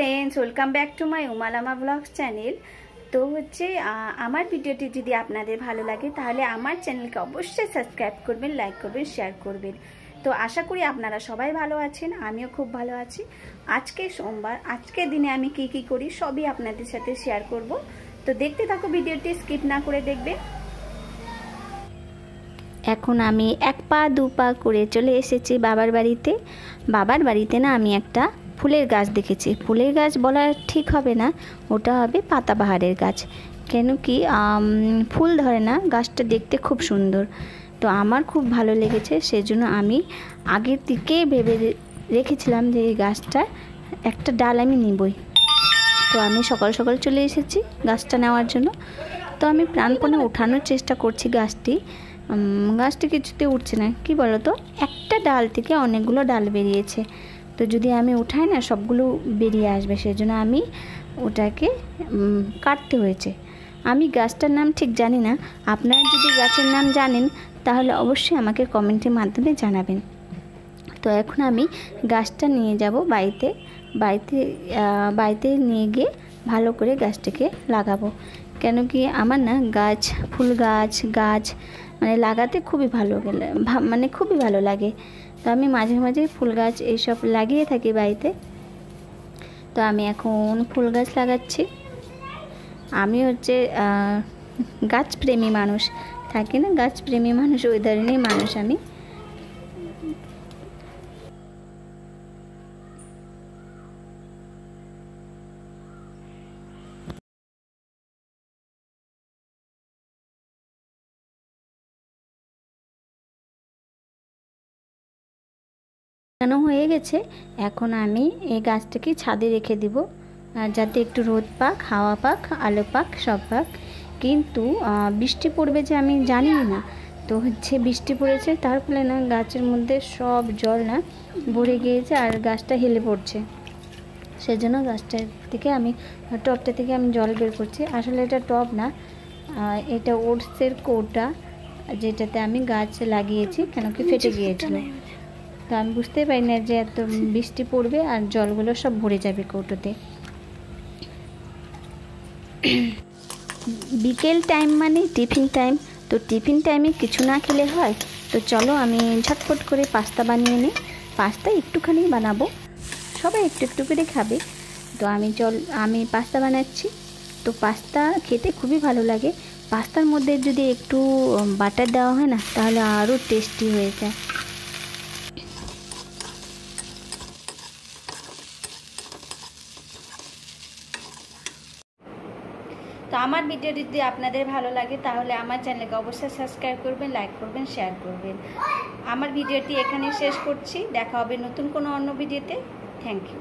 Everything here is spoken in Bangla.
Friends welcome back to my উমালামা blogs channel তো হচ্ছে আমার ভিডিওটি যদি আপনাদের ভালো লাগে, তাহলে আমার চ্যানেলকে অবশ্যই সাবস্ক্রাইব করবেন লাইক করবেন শেয়ার করবেন। তো আশা করি আপনারা সবাই ভালো আছেন, আমিও খুব ভালো আছি। আজকে সোমবার, আজকের দিনে আমি কি কি করি, সবই আপনাদের সাথে শেয়ার করব। তো দেখতে থাকো ভিডিওটি স্কিপ না করে দেখবে। এখন আমি এক পা, দু পা করে চলে এসেছি বাবার বাড়িতে। বাবার বাড়িতে না আমি একটা ফুলের গাছ দেখেছি। ফুলের গাছ বলা ঠিক হবে না, ওটা হবে পাতাবাহারের গাছ। কেন কি ফুল ধরে না, গাছটা দেখতে খুব সুন্দর। তো আমার খুব ভালো লেগেছে, সেজন্য আমি আগের থেকেই ভেবে রেখেছিলাম যে এই গাছটা একটা ডাল আমি নিবই। তো আমি সকাল সকাল চলে এসেছি গাছটা নেওয়ার জন্য। তো আমি প্রাণপণে ওঠানোর চেষ্টা করছি গাছটি। গাছটি কিছুতে উঠছে না। কি বলো তো একটা ডাল থেকে অনেকগুলো ডাল বেরিয়েছে। তো যদি আমি উঠাই না, সবগুলো বেরিয়ে আসবে। সেজন্য আমি ওটাকে কাটতে হয়েছে। আমি গাছটার নাম ঠিক জানি না। আপনারা যদি গাছের নাম জানেন, তাহলে অবশ্যই আমাকে কমেন্টের মাধ্যমে জানাবেন। তো এখন আমি গাছটা নিয়ে যাব বাড়িতে। বাড়িতে বাড়িতে নিয়ে গিয়ে ভালো করে গাছটাকে লাগাবো। কেন কি আমার না গাছ, ফুল গাছ গাছ মানে লাগাতে খুবই ভালো মানে খুবই ভালো লাগে। তো আমি মাঝে মাঝে ফুল গাছ এইসব লাগিয়ে থাকি বাড়িতে। তো আমি এখন ফুল গাছ লাগাচ্ছি। আমি হচ্ছে গাছপ্রেমী মানুষ। থাকি না, গাছপ্রেমী মানুষ, ওই ধরনের মানুষ আমি। লাগানো হয়ে গেছে এখন আমি এই গাছটাকে ছাদে রেখে দিব। যাতে একটু রোদ পাক হাওয়া পাক আলো পাক সব পাক। কিন্তু বৃষ্টি পড়বে যে আমি জানি না। তো হচ্ছে বৃষ্টি পড়েছে তার ফলে না গাছের মধ্যে সব জল না ভরে গিয়েছে আর গাছটা হেলে পড়ছে। সেজন্য গাছটার থেকে আমি টবটা থেকে আমি জল বের করছি। আসলে এটা টব না এটা ওটসের কোটা যেটাতে আমি গাছ লাগিয়েছি কেন কি ফেটে গিয়েছিল। তো আমি বুঝতেই পারি না যে এত বৃষ্টি পড়বে আর জলগুলো সব ভরে যাবে কৌটোতে। বিকেল টাইম মানে টিফিন টাইম। তো টিফিন টাইমে কিছু না খেলে হয়। তো চলো আমি ঝটপট করে পাস্তা বানিয়ে নিই। পাস্তা একটুখানি বানাবো। সবাই একটু একটু করে খাবে। তো আমি জল আমি পাস্তা বানাচ্ছি। তো পাস্তা খেতে খুবই ভালো লাগে। পাস্তার মধ্যে যদি একটু বাটার দেওয়া হয় না, তাহলে আরও টেস্টি হয়ে যায়। তো আমার ভিডিও যদি আপনাদের ভালো লাগে, তাহলে আমার চ্যানেলকে অবশ্যই সাবস্ক্রাইব করবেন লাইক করবেন শেয়ার করবেন। আমার ভিডিওটি এখানে শেষ করছি। দেখা হবে নতুন কোনো অন্য ভিডিওতে থ্যাংক ইউ